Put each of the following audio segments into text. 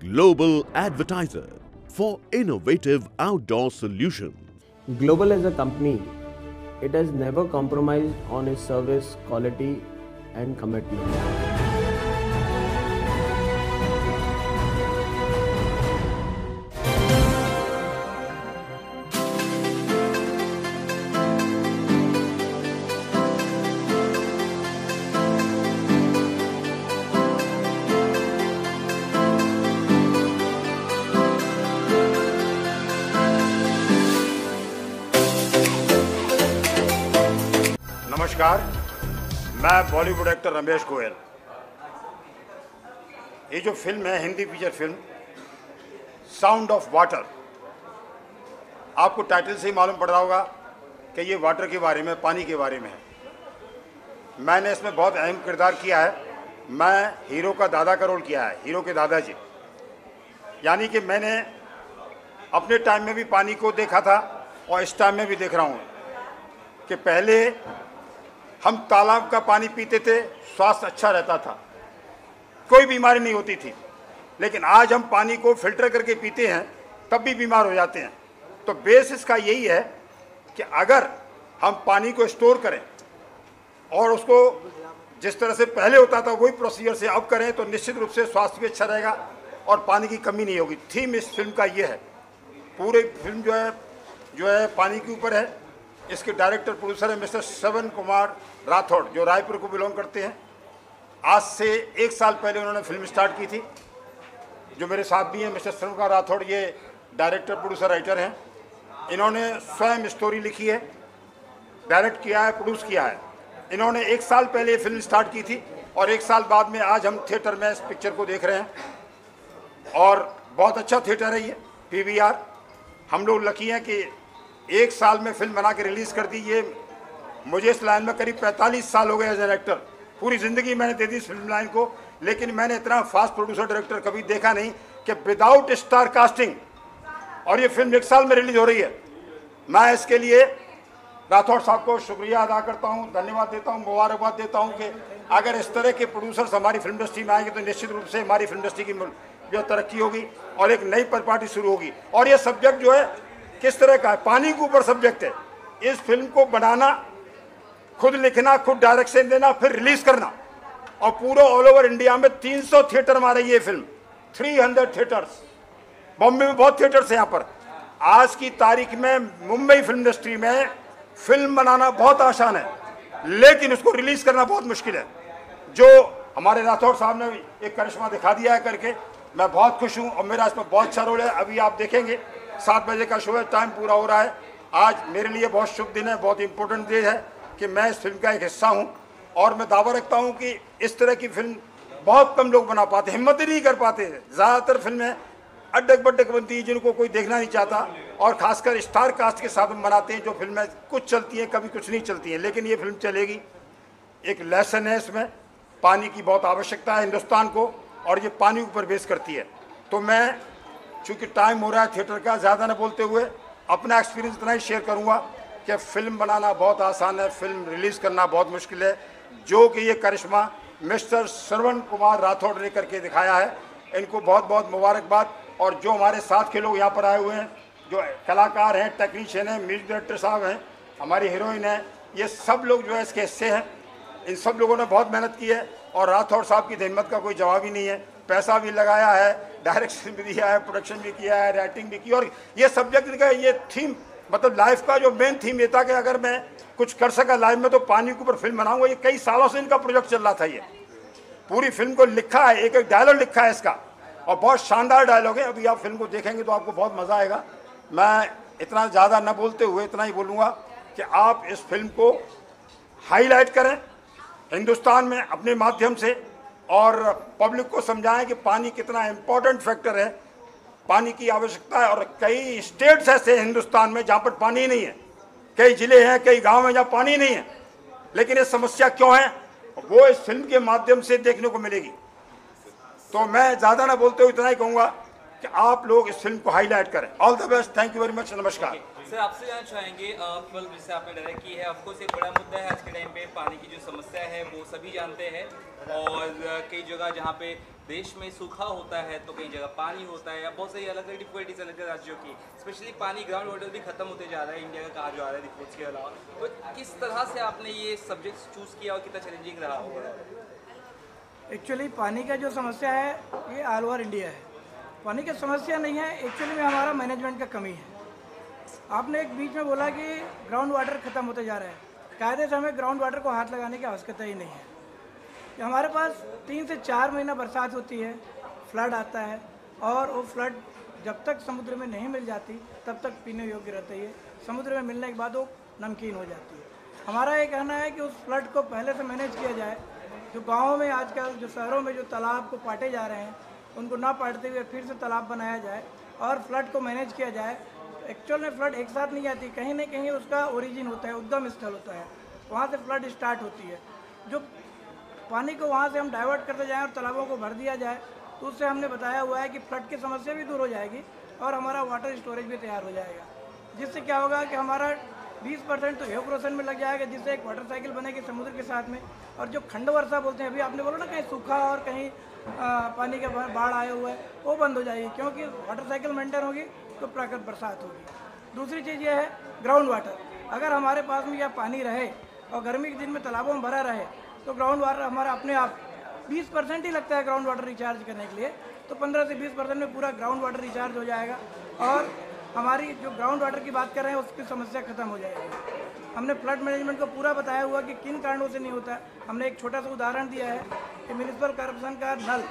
global advertiser for innovative outdoor solutions. Global as a company, it has never compromised on its service quality and commitment. मैं Bollywood actor Ramesh Goyal ये जो film है Hindi feature film sound of water आपको title से ही मालूम पड़ रहा होगा कि ये वाटर के बारे में, पानी के बारे में है। मैंने इसमें बहुत अहम किरदार किया है। मैं हीरो का दादा का रोल किया है, हीरो के दादाजी। यानी कि मैंने अपने टाइम में भी पानी को देखा था और इस टाइम में भी देख रहा हूँ कि पहले हम तालाब का पानी पीते थे, स्वास्थ्य अच्छा रहता था। कोई बीमारी नहीं होती थी। लेकिन आज हम पानी को फ़िल्टर करके पीते हैं, तब भी बीमार हो जाते हैं। तो बेस इसका यही है कि अगर हम पानी को स्टोर करें और उसको जिस तरह से पहले होता था, वही प्रोसीजर से अब करें तो निश्चित रूप से स्वास्थ्य भी अच्छा रहेगा और पानी की कमी नहीं होगी। थीम इस फ़िल्म का ये है। पूरी फ़िल्म जो है जो है पानी के ऊपर है। इसके डायरेक्टर प्रोड्यूसर हैं मिस्टर श्रवण कुमार राठौड़, जो रायपुर को बिलोंग करते हैं। आज से एक साल पहले उन्होंने फ़िल्म स्टार्ट की थी, जो मेरे साथ भी हैं, मिस्टर श्रवण कुमार राठौड़, ये डायरेक्टर, प्रोड्यूसर, राइटर हैं। इन्होंने स्वयं स्टोरी लिखी है, डायरेक्ट किया है, प्रोड्यूस किया है। इन्होंने एक साल पहले फ़िल्म स्टार्ट की थी और एक साल बाद में आज हम थिएटर में इस पिक्चर को देख रहे हैं। और बहुत अच्छा थिएटर है ये, पीवीआर। हम लोग लकी हैं कि एक साल में फ़िल्म बना के रिलीज़ कर दी। ये मुझे इस लाइन में करीब 45 साल हो गए एज डायरेक्टर पूरी ज़िंदगी मैंने दे दी इस फ़िल्म लाइन को, लेकिन मैंने इतना फास्ट प्रोड्यूसर डायरेक्टर कभी देखा नहीं कि विदाउट स्टार कास्टिंग और ये फ़िल्म एक साल में रिलीज़ हो रही है। मैं इसके लिए राठौर साहब को शुक्रिया अदा करता हूँ, धन्यवाद देता हूँ, मुबारकबाद देता हूँ कि अगर इस तरह के प्रोड्यूसर्स हमारी फ़िल्म इंडस्ट्री में आएँगे तो निश्चित रूप से हमारी फ़िल्म इंडस्ट्री की जो तरक्की होगी, और एक नई पार्टी शुरू होगी। और ये सब्जेक्ट जो है किस तरह का है? पानी के ऊपर सब्जेक्ट है। इस फ़िल्म को बनाना, खुद लिखना, खुद डायरेक्शन देना, फिर रिलीज़ करना। और पूरा ऑल ओवर इंडिया में 300 थिएटर में आ रही है फ़िल्म 300 थिएटर्स बॉम्बे में बहुत थिएटर्स है यहाँ पर। आज की तारीख में मुंबई फ़िल्म इंडस्ट्री में फ़िल्म बनाना बहुत आसान है। लेकिन उसको रिलीज़ करना बहुत मुश्किल है। जो हमारे राठौर साहब ने एक करिश्मा दिखा दिया है करके, मैं बहुत खुश हूँ और मेरा इसमें बहुत अच्छा रोल है। अभी आप देखेंगे। सात बजे का शो है टाइम पूरा हो रहा है। आज मेरे लिए बहुत शुभ दिन है, बहुत इंपॉर्टेंट दिन है कि मैं इस फ़िल्म का एक हिस्सा हूँ। और मैं दावा रखता हूँ कि इस तरह की फ़िल्म बहुत कम लोग बना पाते, हिम्मत ही नहीं कर पाते। ज़्यादातर फ़िल्में अड्डक बड्डक बनती है, जिनको कोई देखना नहीं चाहता। और खासकर स्टार कास्ट के साथ हम बनाते हैं, जो फ़िल्में कुछ चलती हैं, कभी कुछ नहीं चलती हैं। लेकिन ये फ़िल्म चलेगी। एक लेसन है इसमें, पानी की बहुत आवश्यकता है हिंदुस्तान को, और ये पानी ऊपर बेस करती है। तो मैं चूँकि टाइम हो रहा है थिएटर का, ज़्यादा न बोलते हुए अपना एक्सपीरियंस इतना ही शेयर करूँगा कि फ़िल्म बनाना बहुत आसान है फ़िल्म रिलीज़ करना बहुत मुश्किल है। जो कि ये करिश्मा मिस्टर श्रवण कुमार राठौड़ ने करके दिखाया है, इनको बहुत बहुत मुबारकबाद। और जो हमारे साथ के लोग यहाँ पर आए हुए हैं, जो कलाकार हैं टेक्नीशियन हैं म्यूज़िक डायरेक्टर साहब हैं, हमारी हीरोइन हैं, ये सब लोग जो है इसके हिस्से हैं। इन सब लोगों ने बहुत मेहनत की है और राठौड़ साहब की हिम्मत का कोई जवाब ही नहीं है। पैसा भी लगाया है डायरेक्शन भी दिया है प्रोडक्शन भी किया है राइटिंग भी की, और ये सब्जेक्ट का ये थीम मतलब लाइफ का जो मेन थीम ये था कि अगर मैं कुछ कर सका लाइफ में तो पानी के ऊपर फ़िल्म बनाऊँगा। ये कई सालों से इनका प्रोजेक्ट चल रहा था ये। पूरी फ़िल्म को लिखा है, एक एक डायलॉग लिखा है इसका। और बहुत शानदार डायलॉग है। अभी आप फ़िल्म को देखेंगे तो आपको बहुत मज़ा आएगा। मैं इतना ज़्यादा न बोलते हुए इतना ही बोलूँगा कि आप इस फ़िल्म को हाईलाइट करें। हिंदुस्तान में अपने माध्यम से और पब्लिक को समझाएँ कि पानी कितना इम्पोर्टेंट फैक्टर है। पानी की आवश्यकता है और कई स्टेट्स ऐसे हिंदुस्तान में जहाँ पर पानी नहीं है। कई ज़िले हैं, कई गाँव हैं जहाँ पानी नहीं है। लेकिन ये समस्या क्यों है? वो इस फ़िल्म के माध्यम से देखने को मिलेगी। तो मैं ज़्यादा ना बोलते हुए इतना ही कहूँगा कि आप लोग इस फ़िल्म को हाईलाइट करें। All the best thank you very much नमस्कार। सर, आपसे जानना चाहेंगे फ़िल्म जिसे आपने डायरेक्ट की है ऑफकोर्स एक बड़ा मुद्दा है आज के टाइम पे पानी की जो समस्या है, वो सभी जानते हैं। और कई जगह जहाँ पे देश में सूखा होता है तो कई जगह पानी होता है, या बहुत सारी अलग अलग डिफिकल्टीज अलग अलग राज्यों की। स्पेशली पानी ग्राउंड वाटर भी खत्म होते जा रहा है इंडिया का कहा जा रहा है रिपोर्ट्स के अलावा। तो किस तरह से आपने ये सब्जेक्ट चूज़ किया और कितना चैलेंजिंग रहा होगा? एक्चुअली पानी का जो समस्या है, ये ऑल ओवर इंडिया है। पानी की समस्या नहीं है एक्चुअली में हमारा मैनेजमेंट का कमी है। आपने एक बीच में बोला कि ग्राउंड वाटर ख़त्म होते जा रहा है। कायदे से हमें ग्राउंड वाटर को हाथ लगाने की आवश्यकता ही नहीं है। हमारे पास तीन से चार महीना बरसात होती है फ्लड आता है और वो फ्लड जब तक समुद्र में नहीं मिल जाती, तब तक पीने योग्य रहती है समुद्र में मिलने के बाद वो नमकीन हो जाती है। हमारा ये कहना है कि उस फ्लड को पहले से मैनेज किया जाए। जो गाँव में आजकल, जो शहरों में जो तालाब को पाटे जा रहे हैं, उनको ना पाटते हुए फिर से तालाब बनाया जाए और फ्लड को मैनेज किया जाए। एक्चुअल में फ्लड एक साथ नहीं आती, कहीं ना कहीं उसका ओरिजिन होता है, उद्गम स्थल होता है, वहाँ से फ्लड स्टार्ट होती है। जो पानी को वहाँ से हम डाइवर्ट करते जाएँ और तालाबों को भर दिया जाए तो उससे हमने बताया हुआ है कि फ्लड की समस्या भी दूर हो जाएगी और हमारा वाटर स्टोरेज भी तैयार हो जाएगा। जिससे क्या होगा कि हमारा 20 परसेंट तो एवोक्रोशन में लग जाएगा, जिससे एक वाटर साइकिल बनेगी समुद्र के साथ में। और जो खंड वर्षा बोलते हैं, अभी आपने बोला ना कहीं सूखा और कहीं पानी के बाढ़ आए हुए है, वो बंद हो जाएगी, क्योंकि वाटर साइकिल मेंटेन होगी तो प्राकृतिक बरसात होगी। दूसरी चीज़ यह है ग्राउंड वाटर अगर हमारे पास में यह पानी रहे, और गर्मी के दिन में तालाबों में भरा रहे तो ग्राउंड वाटर हमारा अपने आप 20 परसेंट ही लगता है ग्राउंड वाटर रिचार्ज करने के लिए तो 15 से 20 परसेंट में पूरा ग्राउंड वाटर रिचार्ज हो जाएगा, और हमारी जो ग्राउंड वाटर की बात कर रहे हैं, उसकी समस्या खत्म हो जाएगी। हमने फ्लड मैनेजमेंट को पूरा बताया हुआ कि किन कारणों से नहीं होता हमने एक छोटा सा उदाहरण दिया है कि म्यूनिसिपल कॉर्पोरेशन का नल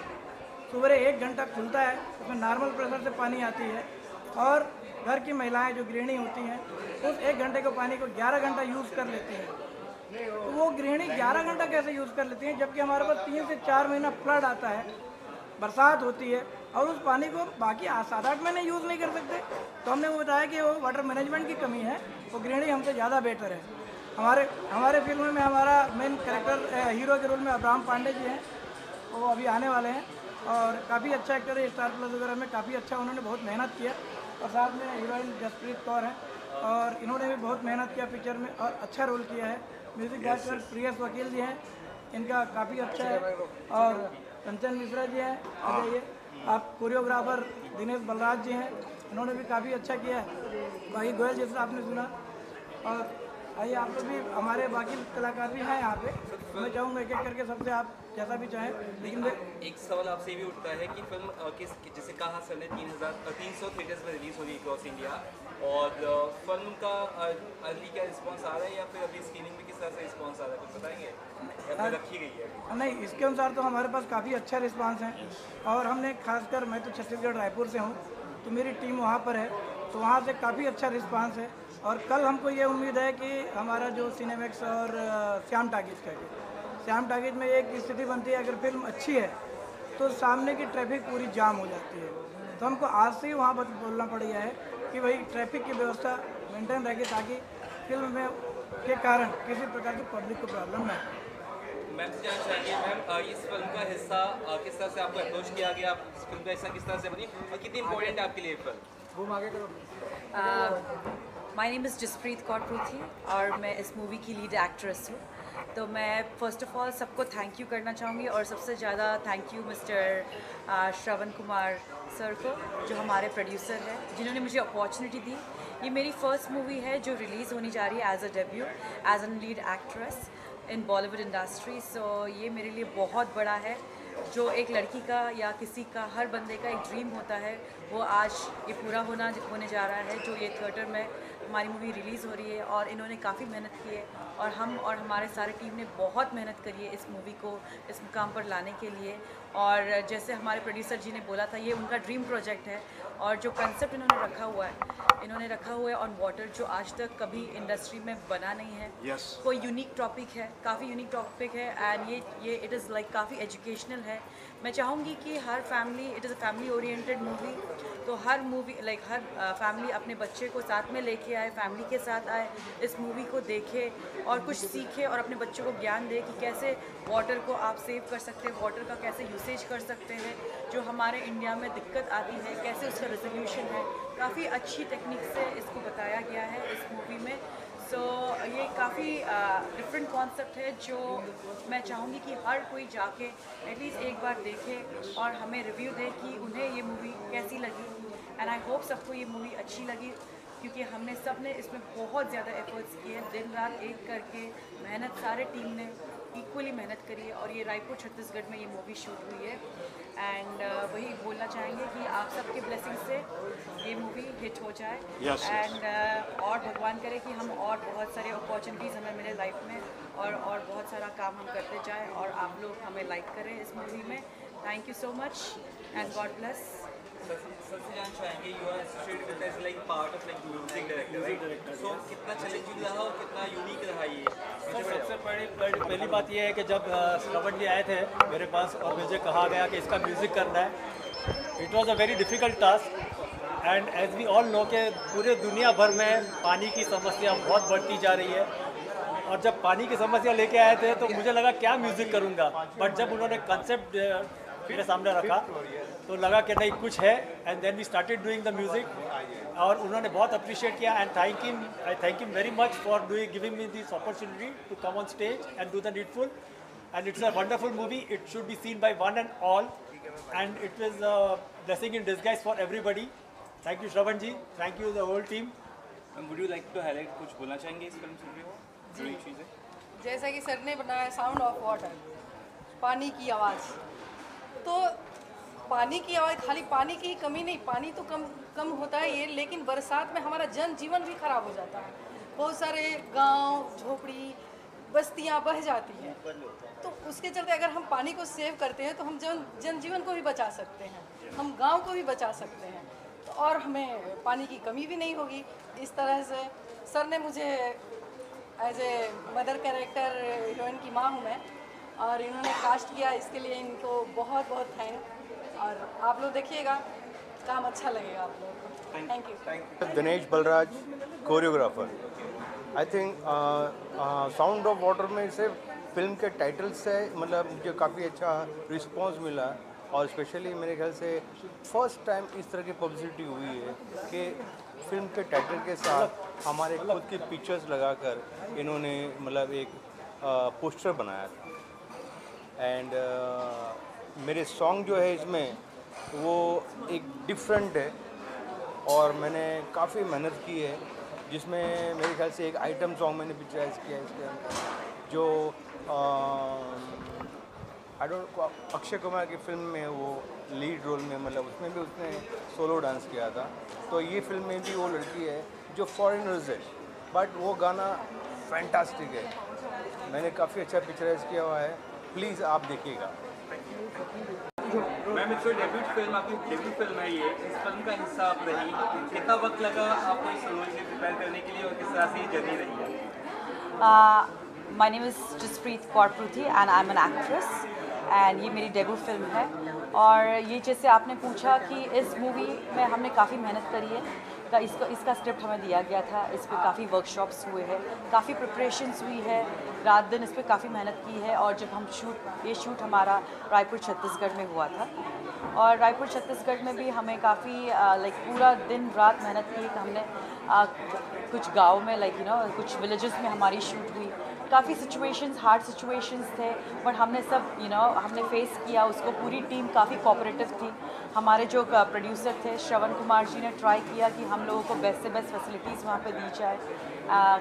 सुबह एक घंटा खुलता है, उसमें नॉर्मल प्रेशर से पानी आती है और घर की महिलाएँ जो गृहिणी होती हैं, उस एक घंटे को पानी को 11 घंटा यूज़ कर लेती हैं। तो वो गृहिणी 11 घंटा कैसे यूज़ कर लेती हैं? जबकि हमारे पास तीन से चार महीना फ्लड आता है, बरसात होती है और उस पानी को बाकी सात आठ महीने यूज़ नहीं कर सकते। तो हमने वो बताया कि वो वाटर मैनेजमेंट की कमी है, वो गृहिणी हमसे ज़्यादा बेहतर है। हमारे हमारे फ़िल्म में हमारा मेन करेक्टर हीरो के रोल में अब्राहम पांडे जी हैं। वो अभी आने वाले हैं और काफ़ी अच्छा एक्टर है स्टार प्लस वगैरह में काफ़ी अच्छा उन्होंने बहुत मेहनत किया और साथ में हीरोइन जसप्रीत कौर है और इन्होंने भी बहुत मेहनत किया पिक्चर में और अच्छा रोल किया है। म्यूज़िक डायरेक्टर प्रियस वकील जी हैं इनका काफ़ी अच्छा है और कंचन मिश्रा जी हैं आ जाइए आप कोरियोग्राफर दिनेश बलराज जी हैं इन्होंने भी काफ़ी अच्छा किया है। भाई गोयल जैसा आपने सुना और आइए आप लोग भी हमारे बाकी कलाकार भी हैं यहाँ पे। मैं चाहूँगा एक एक करके सबसे आप जैसा भी चाहें लेकिन एक सवाल आपसे भी उठता है कि फ़िल्म किस जैसे कहा सर ने तीन हज़ार तीन सौ थिएटर्स में रिलीज़ होगी क्रॉस इंडिया और फ़िल्म का अर्ली क्या रिस्पॉन्स आ रहा है या फिर अभी स्क्रीनिंग में किस तरह से रिस्पांस आ रहा है कुछ बताएँगे? या रखी गई है? नहीं इसके अनुसार तो हमारे पास काफ़ी अच्छा रिस्पांस है। और हमने खासकर मैं तो छत्तीसगढ़ रायपुर से हूँ तो मेरी टीम वहाँ पर है तो वहाँ से काफ़ी अच्छा रिस्पांस है। और कल हमको ये उम्मीद है कि हमारा जो सिनेमैक्स और श्याम टाकीज का श्याम टाकीज में एक स्थिति बनती है अगर फ़िल्म अच्छी है तो सामने की ट्रैफ़िक पूरी जाम हो जाती है। तो हमको आज से ही वहाँ पर बोलना पड़ गया है कि भाई ट्रैफ़िक की व्यवस्था मेंटेन रखे ताकि फ़िल्म में के कारण किसी प्रकार की पब्लिक को प्रॉब्लम ना हो। मैम से जानना चाहेंगे मैम इस फ़िल्म का हिस्सा किस तरह से आपको अप्रोच किया गया? इस फ़िल्म का हिस्सा किस तरह से बनी? और कितनी इंपॉर्टेंट है आपके लिए film my name is Jaspreet Kaur Prithvi और मैं इस मूवी की लीड एक्ट्रेस हूँ। तो मैं फ़र्स्ट ऑफ़ ऑल सबको थैंक यू करना चाहूँगी और सबसे ज़्यादा thank you mister Shravan Kumar sir को, जो हमारे प्रोड्यूसर हैं, जिन्होंने मुझे अपॉर्चुनिटी दी। ये मेरी फ़र्स्ट मूवी है जो रिलीज़ होनी जा रही है as a debut as an lead actress in Bollywood industry so ये मेरे लिए बहुत बड़ा है। जो एक लड़की का या किसी का, हर बंदे का एक ड्रीम होता है, वो आज ये पूरा होना, होने जा रहा है, जो ये थिएटर में हमारी मूवी रिलीज़ हो रही है और इन्होंने काफ़ी मेहनत की है और हम और हमारे सारे टीम ने बहुत मेहनत करी है इस मूवी को, इस मुकाम पर लाने के लिए। और जैसे हमारे प्रोड्यूसर जी ने बोला था, ये उनका ड्रीम प्रोजेक्ट है और जो कंसेप्ट इन्होंने रखा हुआ है इन्होंने रखा हुआ है ऑन वाटर जो आज तक कभी इंडस्ट्री में बना नहीं है Yes. कोई यूनिक टॉपिक है काफ़ी यूनिक टॉपिक है एंड ये ये इट इज़ लाइक काफ़ी एजुकेशनल है मैं चाहूँगी कि हर family it is a family oriented movie तो हर मूवी लाइक हर फैमिली अपने बच्चे को साथ में लेके आए फैमिली के साथ आए, इस मूवी को देखे और कुछ सीखे और अपने बच्चों को ज्ञान दे कि कैसे वाटर को आप सेव कर सकते हैं वाटर का कैसे यूसेज कर सकते हैं, जो हमारे इंडिया में दिक्कत आती है, कैसे उसका रेजोल्यूशन है। काफ़ी अच्छी टेक्निक से इसको बताया गया है, इस मूवी में। सो ये काफ़ी डिफरेंट कॉन्सेप्ट है जो मैं चाहूँगी कि हर कोई जाके एटलीस्ट एक बार देखे और हमें रिव्यू दे कि उन्हें ये मूवी कैसी लगी। एंड आई होप सबको ये मूवी अच्छी लगी, क्योंकि हमने सबने इसमें बहुत ज़्यादा एफर्ट्स किए दिन रात एक करके, मेहनत सारे टीम ने इक्वली मेहनत करी है और ये रायपुर छत्तीसगढ़ में ये मूवी शूट हुई है। एंड uh, वही बोलना चाहेंगे कि आप सबके ब्लेसिंग से ये मूवी हिट हो जाए। Yes, yes. एंड uh, और भगवान करे कि हम और बहुत सारे अपॉर्चुनिटीज़ हमें मिले लाइफ में और और बहुत सारा काम हम करते जाएँ और आप लोग हमें लाइक करें इस मूवी में। Thank you so much and God bless चाहेंगे you are associated as like part of like music director right so कितना चैलेंजिंग रहा और कितना यूनिक रहा ये? सबसे बड़ी- पहली बात यह है कि जब श्रवण जी आए थे मेरे पास और मुझे कहा गया कि इसका म्यूज़िक करना है it was a very difficult task and as we all know के पूरे दुनिया भर में पानी की समस्या बहुत बढ़ती जा रही है और जब पानी की समस्या लेके आए थे तो मुझे लगा क्या म्यूज़िक करूँगा? बट जब उन्होंने कंसेप्ट मेरे सामने रखा। तो लगा कि नहीं कुछ है। And then we started doing the music और उन्होंने बहुत अप्रिशिएट किया। And thank him I thank him very much for doing giving me this opportunity to come on stage and do the needful it's a wonderful movie. It should be seen by one and all, and it was a blessing in disguise for everybody. Thank you, Shravan ji. Thank you, the whole team. Would you like to highlight कुछ बोलना चाहेंगे इस film से जुड़ी चीज़ें? जैसा कि sir ने बनाया साउंड ऑफ़ वाटर पानी की आवाज़। तो पानी की आवाज़, खाली पानी की ही कमी नहीं, पानी तो कम कम होता है ये, लेकिन बरसात में हमारा जनजीवन भी खराब हो जाता है। बहुत सारे गाँव, झोपड़ी, बस्तियाँ बह जाती हैं। तो उसके चलते अगर हम पानी को सेव करते हैं तो हम जन, जनजीवन को भी बचा सकते हैं। हम गाँव को भी बचा सकते हैं। तो और हमें पानी की कमी भी नहीं होगी। इस तरह से सर ने मुझे as a mother character heroine की माँ हूँ मैं। और इन्होंने कास्ट किया इसके लिए इनको बहुत बहुत थैंक और आप लोग देखिएगा काम अच्छा लगेगा आप लोगों को। Thank you Dinesh Balraj choreographer I think sound of water में से फ़िल्म के टाइटल से मतलब मुझे काफ़ी अच्छा रिस्पांस मिला और स्पेशली मेरे ख्याल से फ़र्स्ट टाइम इस तरह की पब्लिसिटी हुई है कि फ़िल्म के टाइटल के साथ हमारे खुद की पिक्चर्स लगाकर इन्होंने मतलब एक पोस्टर बनाया था। एंड uh, मेरे सॉन्ग जो है इसमें वो एक डिफरेंट है। और मैंने काफ़ी मेहनत की है जिसमें मेरे ख्याल से एक आइटम सॉन्ग मैंने पिक्चराइज किया है इसके अंदर जो आई डोंट अक्षय कुमार की फ़िल्म में वो लीड रोल में मतलब उसमें भी उसने सोलो डांस किया था। तो ये फ़िल्म में भी वो लड़की है जो फॉरेनर्स है। बट वो गाना फैंटास्टिक है। मैंने काफ़ी अच्छा पिक्चराइज किया हुआ है। प्लीज़ आप देखिएगा। मैम इट्स डेब्यूट फ़िल्म आपकी डेब्यूट फ़िल्म है ये। इस फ़िल्म का हिस्सा आप रही। कितना वक्त लगा आपको इस रोल से प्रिपेयर करने के लिए और किस तरह से ये जर्नी रही है? Uh, my name is Jaspreet Kaur Pruthi and I'm an actress and ये मेरी डेब्यू फ़िल्म है। और ये जैसे आपने पूछा कि इस मूवी में हमने काफ़ी मेहनत करी है का इसका इसका स्क्रिप्ट हमें दिया गया था। इस पर काफ़ी वर्कशॉप्स हुए हैं। काफ़ी प्रिपरेशंस हुई है। रात दिन इस पर काफ़ी मेहनत की है और जब हम शूट ये शूट हमारा रायपुर छत्तीसगढ़ में हुआ था। और रायपुर छत्तीसगढ़ में भी हमें काफ़ी लाइक पूरा दिन रात मेहनत की। हमने आ, कुछ गाँव में लाइक यू नो कुछ विलेजेस में हमारी शूट हुई। काफ़ी सिचुएशंस हार्ड सिचुएशंस थे बट हमने सब यू you नो know, हमने फेस किया उसको पूरी टीम काफ़ी कोऑपरेटिव थी। हमारे जो प्रोड्यूसर थे श्रवण कुमार जी ने ट्राई किया कि हम लोगों को बेस्ट से बेस्ट फैसिलिटीज़ वहाँ पे दी जाए।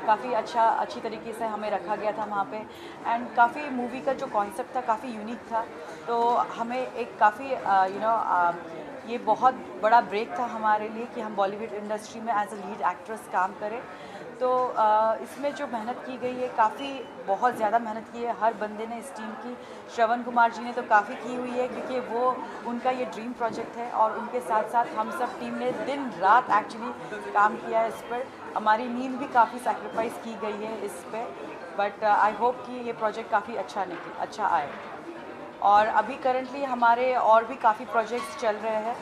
काफ़ी अच्छा अच्छी तरीके से हमें रखा गया था वहाँ पे। एंड काफ़ी मूवी का जो कॉन्सेप्ट था काफ़ी यूनिक था। तो हमें एक काफ़ी यू नो ये बहुत बड़ा ब्रेक था हमारे लिए कि हम बॉलीवुड इंडस्ट्री में एज अ लीड एक्ट्रेस काम करें। तो इसमें जो मेहनत की गई है, काफ़ी, बहुत ज़्यादा मेहनत की है हर बंदे ने इस टीम की। श्रवण कुमार जी ने तो काफ़ी की हुई है, क्योंकि वो, उनका ये ड्रीम प्रोजेक्ट है और उनके साथ साथ हम सब टीम ने दिन रात एक्चुअली काम किया है इस पर। हमारी नींद भी काफ़ी सेक्रीफाइस की गई है इस पर बट आई होप कि ये प्रोजेक्ट काफ़ी अच्छा निकले अच्छा आए। और अभी करंटली हमारे और भी काफ़ी प्रोजेक्ट्स चल रहे हैं।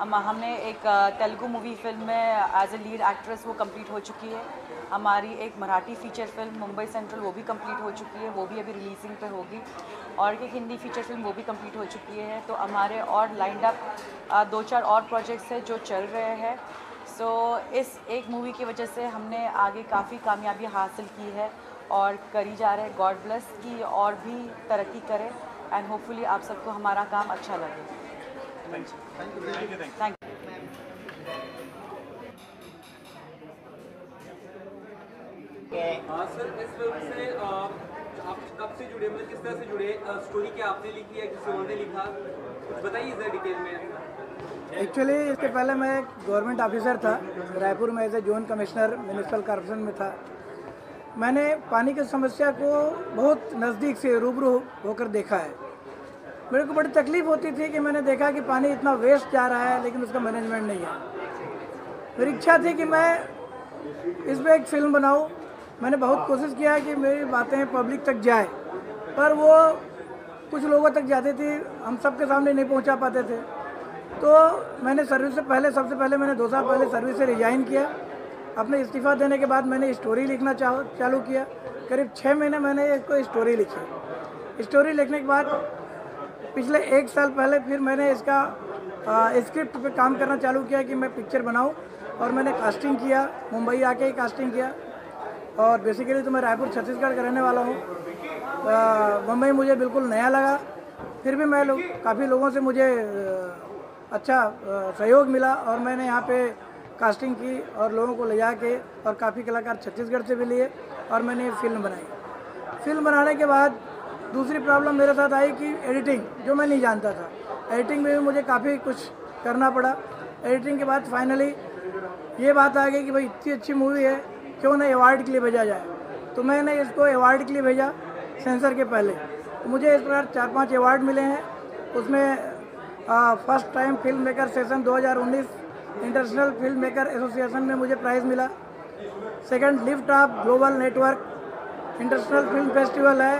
हम, हमने एक तेलुगु मूवी फ़िल्म में एज ए लीड एक्ट्रेस वो कंप्लीट हो चुकी है। हमारी एक Marathi feature film Mumbai central वो भी कंप्लीट हो चुकी है वो भी अभी रिलीजिंग पे होगी। और एक हिंदी फीचर फ़िल्म वो भी कंप्लीट हो चुकी है तो हमारे और लाइंड अप दो चार और प्रोजेक्ट्स हैं जो चल रहे हैं। सो इस एक मूवी की वजह से हमने आगे काफ़ी कामयाबी हासिल की है और करी जा रहे हैं। गॉड ब्लेस की और भी तरक्की करें एंड होपफुली आप सबको हमारा काम अच्छा लगे। थैंक यू हाँ सर इस फ़िल्म से आप कब से जुड़े मतलब किस तरह से जुड़े स्टोरी क्या आपने लिखी है किसी और ने लिखा? कुछ बताइए जरा डिटेल में। एक्चुअली इसके पहले मैं एक गवर्नमेंट ऑफिसर था रायपुर में as a zone commissioner municipal corporation में था। मैंने पानी की समस्या को बहुत नज़दीक से रूबरू होकर देखा है। मेरे को बड़ी तकलीफ़ होती थी कि मैंने देखा कि पानी इतना वेस्ट जा रहा है लेकिन उसका मैनेजमेंट नहीं है। मेरी इच्छा थी कि मैं इस पर एक फ़िल्म बनाऊँ मैंने बहुत कोशिश किया कि मेरी बातें पब्लिक तक जाए, पर वो कुछ लोगों तक जाती थी, हम सबके सामने नहीं पहुँचा पाते थे। तो मैंने सर्विस से पहले, सबसे पहले मैंने दो साल पहले सर्विस से रिजाइन किया। अपने इस्तीफ़ा देने के बाद मैंने स्टोरी लिखना चाह, चालू किया। करीब छः महीने मैंने इसको स्टोरी लिखी। स्टोरी लिखने के बाद पिछले एक साल पहले फिर मैंने इसका स्क्रिप्ट पे काम करना चालू किया कि मैं पिक्चर बनाऊँ, और मैंने कास्टिंग किया, मुंबई आके ही कास्टिंग किया। और बेसिकली तो मैं रायपुर, छत्तीसगढ़ का रहने वाला हूँ। मुंबई मुझे बिल्कुल नया लगा। फिर भी मैं लोग, काफ़ी लोगों से मुझे अच्छा सहयोग मिला और मैंने यहाँ पे कास्टिंग की और लोगों को ले जाके और काफ़ी कलाकार छत्तीसगढ़ से भी लिए और मैंने फ़िल्म बनाई। फ़िल्म बनाने के बाद दूसरी प्रॉब्लम मेरे साथ आई कि एडिटिंग जो मैं नहीं जानता था। एडिटिंग में भी मुझे काफ़ी कुछ करना पड़ा। एडिटिंग के बाद फाइनली ये बात आ गई कि भाई, इतनी अच्छी मूवी है क्यों ना अवार्ड के लिए भेजा जाए? तो मैंने इसको अवार्ड के लिए भेजा सेंसर के पहले। तो मुझे इस प्रकार चार पाँच अवार्ड मिले हैं। उसमें first time film maker session 2019 international film maker association में मुझे प्राइज़ मिला। Second lift of global network international film festival है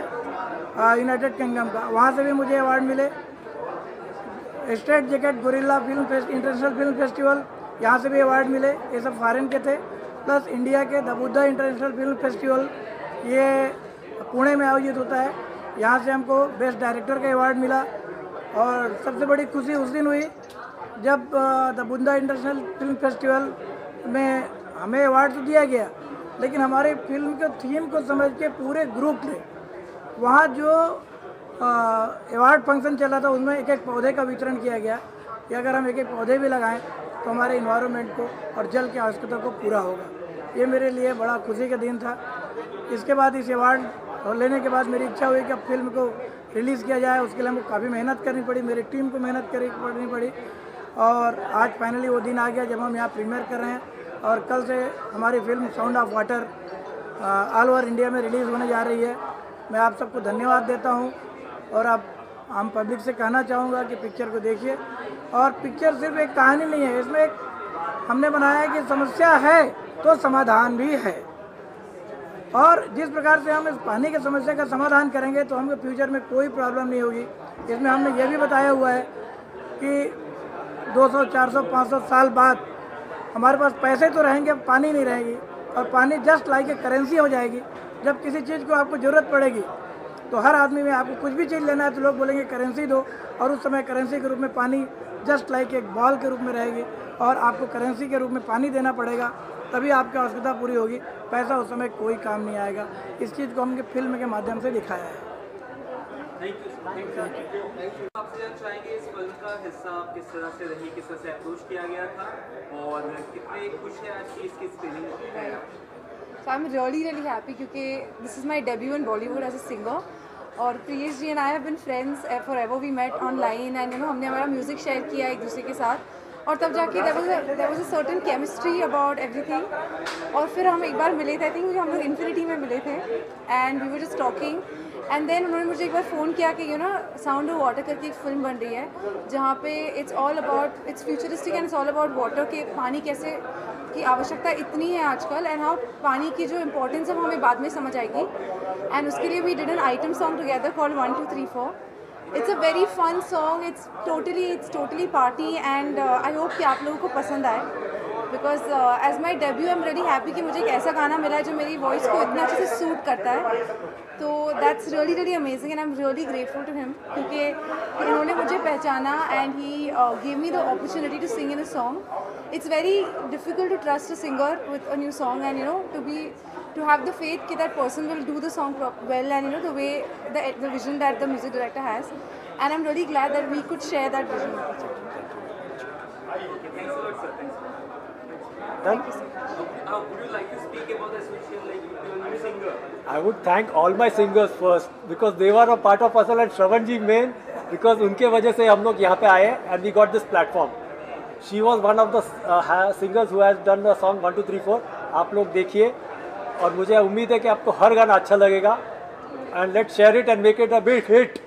यूनाइटेड किंगडम का। वहाँ से भी मुझे अवार्ड मिले। State jacket gorilla film international film festival यहाँ से भी अवार्ड मिले। ये सब फॉरेन के थे। प्लस इंडिया के the Buddha international film festival, ये पुणे में आयोजित होता है। यहाँ से हमको बेस्ट डायरेक्टर का अवार्ड मिला और सबसे बड़ी खुशी उस दिन हुई जब the Buddha international film festival में हमें अवार्ड तो दिया गया, लेकिन हमारे फ़िल्म के थीम को समझ के पूरे ग्रुप ने वहाँ जो अवार्ड फ़ंक्शन चला था उसमें एक एक पौधे का वितरण किया गया। कि अगर हम एक एक पौधे भी लगाएँ तो हमारे इन्वायरमेंट को और जल की आवश्यकता को पूरा होगा। ये मेरे लिए बड़ा खुशी का दिन था। इसके बाद इस अवार्ड लेने के बाद मेरी इच्छा हुई कि अब फ़िल्म को रिलीज़ किया जाए। उसके लिए हमको काफ़ी मेहनत करनी पड़ी, मेरी टीम को मेहनत करनी पड़ी। और आज फाइनली वो दिन आ गया जब हम यहाँ प्रीमियर कर रहे हैं। और कल से हमारी film sound of water all over India में रिलीज़ होने जा रही है। मैं आप सबको धन्यवाद देता हूँ। और आप हम पब्लिक से कहना चाहूँगा कि पिक्चर को देखिए। और पिक्चर सिर्फ़ एक कहानी नहीं है, इसमें एक हमने बनाया है कि समस्या है। तो समाधान भी है। और जिस प्रकार से हम इस पानी की समस्या का समाधान करेंगे तो हमको फ्यूचर में कोई प्रॉब्लम नहीं होगी। इसमें हमने ये भी बताया हुआ है कि 200, 400, 500 साल बाद हमारे पास पैसे तो रहेंगे पानी नहीं रहेगी और पानी जस्ट लाइक ए करेंसी हो जाएगी। जब किसी चीज़ को आपको ज़रूरत पड़ेगी तो हर आदमी में आपको कुछ भी चीज़ लेना है तो लोग बोलेंगे करेंसी दो और उस समय करेंसी के रूप में पानी जस्ट लाइक एक बॉल के रूप में रहेगी और आपको करेंसी के रूप में पानी देना पड़ेगा। तभी आपकी आवश्यकता पूरी होगी। पैसा उस समय कोई काम नहीं आएगा। इस चीज़ को हमने फ़िल्म के माध्यम से दिखाया है। थैंक यू आपसे चाहेंगे इस फ़िल्म का हिस्सा आप किस तरह से रही किस तरह से अप्रोच किया गया था और कितने खुश हैं आज की इसकी screening So I'm really really happy क्योंकि this is my debut in Bollywood as a singer और Priyesh ji and I have been friends forever we met online and you know हमने हमारा म्यूज़िक शेयर किया एक दूसरे के साथ। और तब जाके there was a certain chemistry about everything और फिर हम एक बार मिले थे आई थिंक हम लोग इन्फिनिटी में मिले थे and we were just talking and then उन्होंने मुझे एक बार फ़ोन किया कि you know sound of water करके एक फ़िल्म बन रही है, जहाँ पे it's all about it's futuristic and it's all about water के, पानी कैसे, की आवश्यकता इतनी है आजकल एंड हाउ पानी की जो इम्पोर्टेंस है वो हमें बाद में समझ आएगी. एंड उसके लिए we did an item song together called one two three four it's a very fun song it's totally it's totally party and I hope कि आप लोगों को पसंद आए। Because as my debut I am really happy कि मुझे एक ऐसा गाना मिला है जो मेरी वॉइस को इतना अच्छे से सूट करता है। तो that's really really amazing and I am really grateful to him क्योंकि इन्होंने मुझे पहचाना and he give me the opportunity to sing in a song it's very difficult to trust a singer with a new song and you know to be to have the faith that that person will do the song prop- well and you know the way the, the vision that the music director has and i'm really glad that we could share that vision with each other Thanks a lot, sir. Thanks a lot. Thank Uh, would you like to speak about the special, like, you're a new singer? I would thank all my singers first because they were a part of us and Shravan ji main because उनके वजह से हम लोग यहाँ पे आए and we got this platform. She was one of the uh, ha- singers who has done the song one two three four. आप लोग देखिए और मुझे उम्मीद है कि आपको हर गाना अच्छा लगेगा। And let share it and make it a big hit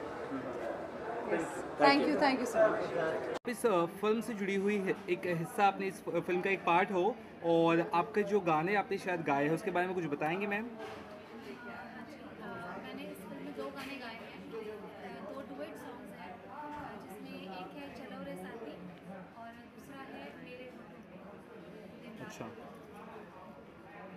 thank you thank you so much. इस फ़िल्म से जुड़ी हुई है- एक हिस्सा आपने इस फ़िल्म का एक पार्ट हो और आपके जो गाने आपने शायद गाए हैं उसके बारे में कुछ बताएँगे मैम? मैंने इस फ़िल्म में दो गाने गाए हैं। अ, दो डुएट सॉन्ग्स हैं अ, जिसमें एक है चलो रे साथी और दूसरा है मेरे होठों पे। अच्छा।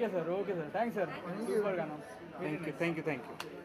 Okay sir okay sir thanks sir thank you thank you thank you